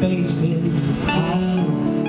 faces. out.